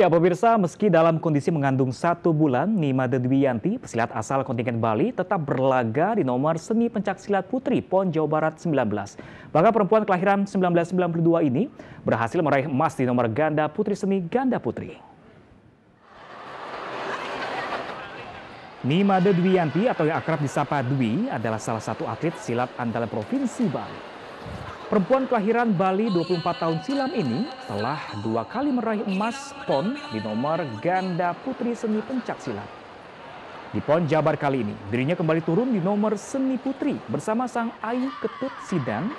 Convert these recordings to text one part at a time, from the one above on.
Ya pemirsa, meski dalam kondisi mengandung satu bulan, Nima Dedwiyanti, pesilat asal kontingen Bali, tetap berlaga di nomor seni pencak silat putri PON Jawa Barat 19. Bahkan perempuan kelahiran 1992 ini berhasil meraih emas di nomor ganda putri seni ganda putri. Nima Dedwiyanti atau yang akrab disapa Dwi adalah salah satu atlet silat andalan Provinsi Bali. Perempuan kelahiran Bali 24 tahun silam ini telah dua kali meraih emas PON di nomor ganda putri seni pencak silat. Di PON Jabar kali ini, dirinya kembali turun di nomor seni putri bersama sang Ayu Ketut Sidan.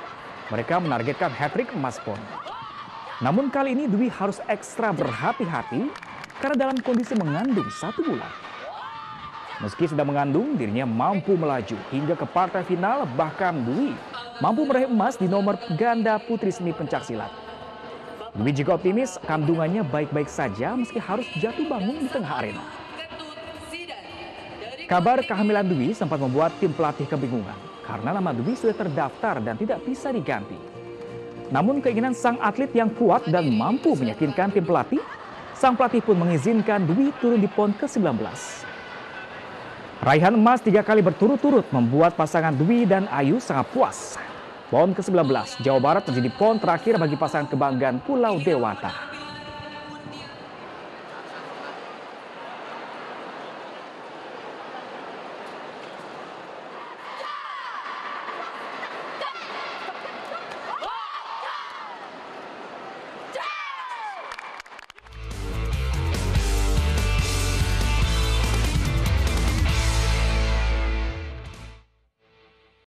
Mereka menargetkan hat-trick emas PON. Namun kali ini Dwi harus ekstra berhati-hati karena dalam kondisi mengandung satu bulan. Meski sedang mengandung, dirinya mampu melaju hingga ke partai final bahkan Dwi mampu meraih emas di nomor ganda putri seni pencak silat. Dwi juga optimis kandungannya baik-baik saja meski harus jatuh bangun di tengah arena. Kabar kehamilan Dwi sempat membuat tim pelatih kebingungan karena nama Dwi sudah terdaftar dan tidak bisa diganti. Namun keinginan sang atlet yang kuat dan mampu meyakinkan tim pelatih, sang pelatih pun mengizinkan Dwi turun di PON ke-19. Raihan emas tiga kali berturut-turut membuat pasangan Dwi dan Ayu sangat puas PON ke-19 Jawa Barat menjadi PON terakhir bagi pasangan kebanggaan Pulau Dewata.